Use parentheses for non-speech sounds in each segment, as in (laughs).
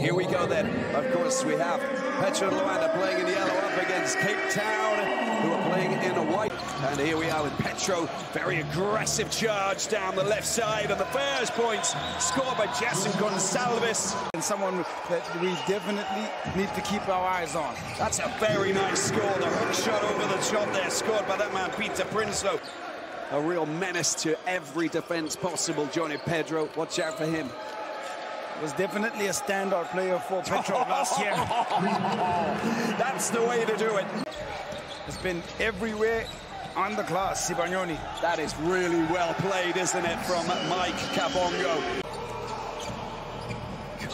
Here we go then. Of course, we have Petro Luanda playing in yellow up against Cape Town, who are playing in white. And here we are with Petro, very aggressive charge down the left side. And the first points scored by Jason Gonsalves. And someone that we definitely need to keep our eyes on. That's a very nice score. The hook shot over the top there, scored by that man, Peter Prinsloo. A real menace to every defence possible, Johnny Pedro. Watch out for him. Was definitely a standout player for Petro last year. (laughs) That's the way to do it. It's been everywhere on the class, Sibagnoni. That is really well played, isn't it, from Mike Kabongo.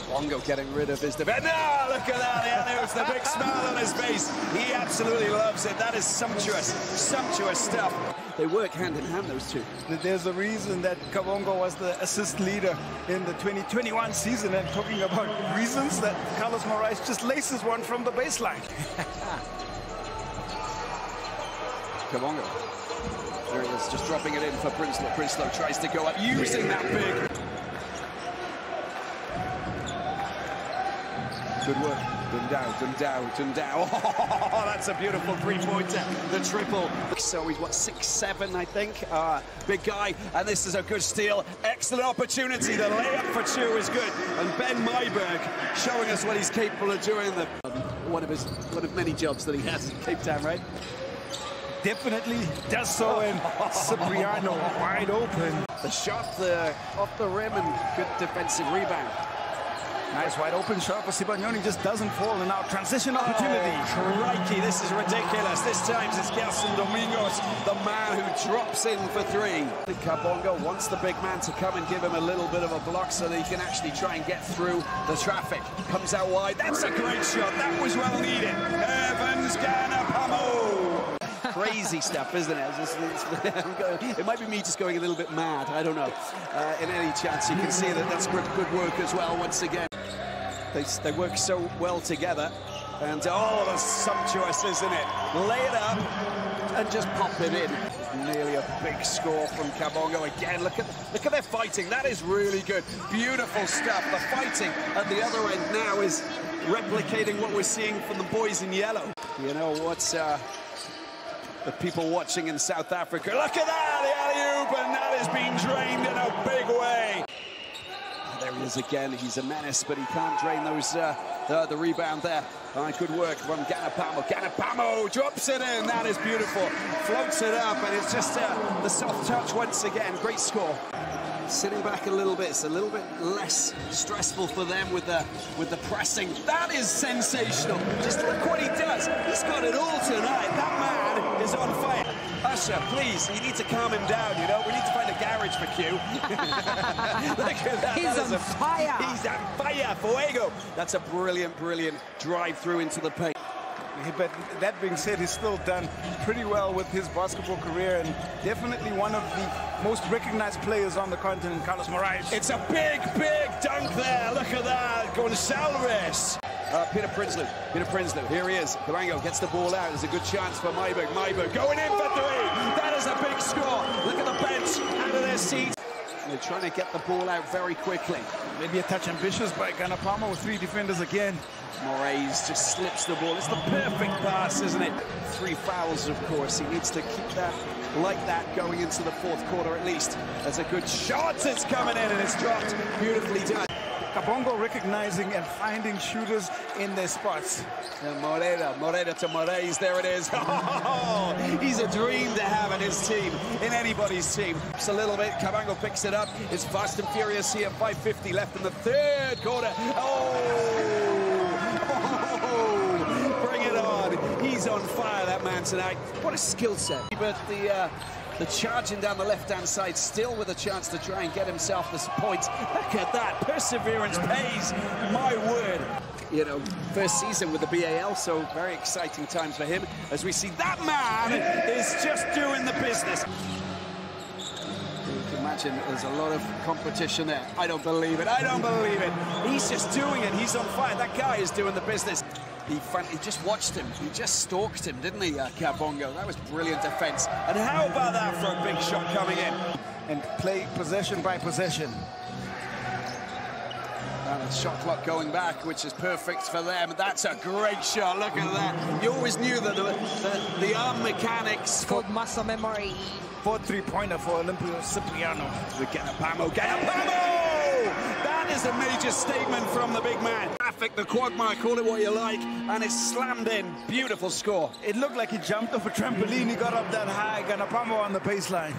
Kabongo getting rid of his defense. No, ah, look at that. Yeah, there's the big smile on his face. He absolutely loves it. That is sumptuous, sumptuous stuff. They work hand in hand, those two. There's a reason that Kabongo was the assist leader in the 2021 season and talking about reasons that Carlos Morais just laces one from the baseline. (laughs) Kabongo. There he is, just dropping it in for Prinsloo. Prinsloo tries to go up, using that big. Good work. Dundao, Dundao, Dundao. (laughs) Oh, that's a beautiful three-pointer. The triple. So he's, what, six, seven, I think? Uh, big guy. And this is a good steal. Excellent opportunity. The layup for two is good. And Ben Myburgh showing us what he's capable of doing. The, one of his, one of many jobs that he has in Cape Town, right? Definitely does so, and Cipriano wide open. The shot the, off the rim and good defensive rebound. Nice wide open shot, but Sibagnoni just doesn't fall, and now transition opportunity. Oh, crikey, this is ridiculous. This time it's Gerson Domingos, the man who drops in for three. Kabongo wants the big man to come and give him a little bit of a block so that he can actually try and get through the traffic. Comes out wide. That's a great shot. That was well needed. Evans Ganapamo (laughs) crazy stuff, isn't it? It's, (laughs) it's, it might be me just going a little bit mad. I don't know. Uh, in any chance, you can see that that's good, good work as well. Once again, they they work so well together. And oh, that's sumptuous, isn't it? Lay it up and just pop it in. Nearly a big score from Kabongo again. Look at look at their fighting. That is really good. Beautiful stuff. The fighting at the other end now is replicating what we're seeing from the boys in yellow. You know what's. Uh, the people watching in South Africa. Look at that, the alley-oop, and that is being drained in a big way. There he is again. He's a menace, but he can't drain those uh, the, the rebound there. Uh, good work from Ganapamo. Ganapamo drops it in. That is beautiful. Floats it up, and it's just uh, the soft touch once again. Great score sitting back a little bit. It's a little bit less stressful for them with the with the pressing. That is sensational. Just look what he does. He's got it all tonight. That man is on fire. Usher, please, you need to calm him down, you know? We need to find a garage for Q. (laughs) look at that. He's that on a, fire. He's on fire. Fuego. That's a brilliant, brilliant drive through into the paint. But that being said, he's still done pretty well with his basketball career and definitely one of the most recognized players on the continent, Carlos Morais. It's a big, big dunk there. Look at that. Gonsalves. Uh, Peter Prinsloo. Peter Prinsloo. Here he is. Karango gets the ball out. There's a good chance for Myburgh. Myburgh going in for three. That is a big score. Look at the bench out of their seats. They're trying to get the ball out very quickly. Maybe a touch ambitious by Ganapamo with three defenders again. Morais just slips the ball. It's the perfect pass, isn't it? Three fouls, of course. He needs to keep that like that going into the fourth quarter at least. That's a good shot. It's coming in and it's dropped. Beautifully done. Kabongo recognizing and finding shooters in their spots. And Moreira, Moreira to Morais, there it is. (laughs) Oh, he's a dream to have in his team, in anybody's team. Just a little bit, Kabongo picks it up. It's fast and furious here, 5.50 left in the third quarter. (laughs) Oh, bring it on. He's on fire, that man tonight. What a skill set. But the... Uh, the charging down the left-hand side, still with a chance to try and get himself this point. Look at that, perseverance pays, my word. You know, first season with the BAL, so very exciting times for him as we see that man is just doing the business. You imagine there's a lot of competition there. I don't believe it, I don't believe it. He's just doing it, he's on fire. That guy is doing the business. He, he just watched him. He just stalked him, didn't he, uh, Kabongo? That was brilliant defense. And how about that for a big shot coming in? And play possession by possession. And a shot clock going back, which is perfect for them. That's a great shot. Look at that. You always knew that the, the, the arm mechanics. It's called muscle memory. For three-pointer for Olympio Cipriano. We get a Bamo, get a Bamo! That is a major statement from the big man. Traffic, the quagmire, call it what you like, and it's slammed in. Beautiful score. It looked like he jumped off a trampoline. He got up that high. Ganapamo on the baseline.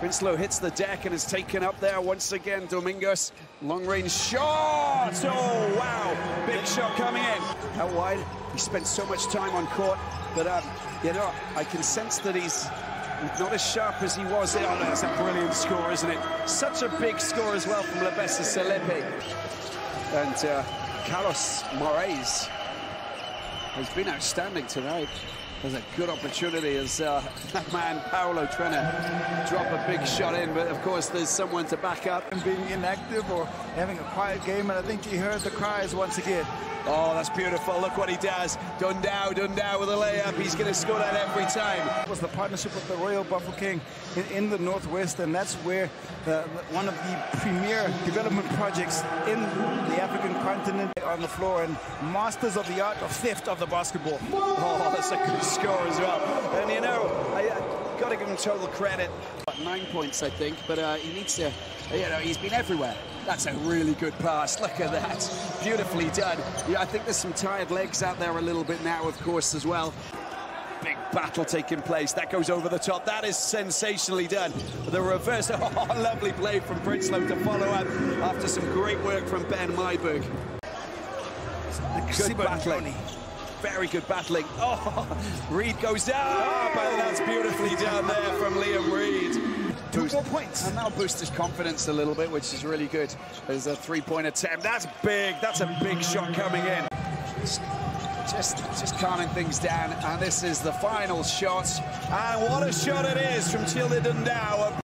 Winslow hits the deck and is taken up there once again. Domingos, long range shot. Oh, wow. Big shot coming in. Out wide. He spent so much time on court, but, um, you know, I can sense that he's not as sharp as he was. Oh, that's a brilliant score, isn't it? Such a big score as well from Lebesa Selepe. And uh, Carlos Morais has been outstanding tonight. There's a good opportunity as uh, (laughs) that man, Paolo, trying to drop a big shot in, but of course there's someone to back up. And being inactive or having a quiet game, and I think he heard the cries once again. Oh, that's beautiful. Look what he does. Dundao, Dundao with a layup. He's going to score that every time. It was the partnership with the Royal Bafokeng in, in the Northwest, and that's where the, one of the premier development projects in the African continent on the floor and masters of the art of theft of the basketball. Oh, that's a good score as well. And you know, I uh, got to give him total credit. Nine points, I think, but uh, he needs to, you know, he's been everywhere. That's a really good pass. Look at that. Beautifully done. Yeah, I think there's some tired legs out there a little bit now, of course, as well. Big battle taking place. That goes over the top. That is sensationally done. The reverse. (laughs) Oh, lovely play from Prinsloo to follow up after some great work from Ben Myburgh. Good battling. Very good battling. (laughs) Oh, Reed goes down. Oh, but that's beautifully down there from Liam Reed. Two more points. And that'll boost his confidence a little bit, which is really good. There's a three-point attempt. That's big. That's a big shot coming in. Just, just calming things down. And this is the final shot. And what a shot it is from Childe Dundao.